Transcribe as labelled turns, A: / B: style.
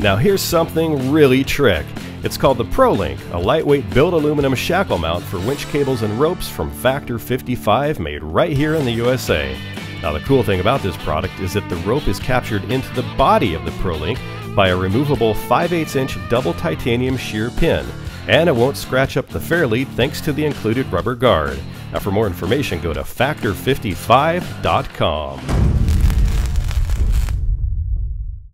A: Now here's something really trick. It's called the ProLink, a lightweight billet aluminum shackle mount for winch cables and ropes from Factor 55 made right here in the USA. Now the cool thing about this product is that the rope is captured into the body of the ProLink by a removable 5 8 inch double titanium shear pin, and it won't scratch up the fairlead thanks to the included rubber guard. Now for more information go to factor55.com.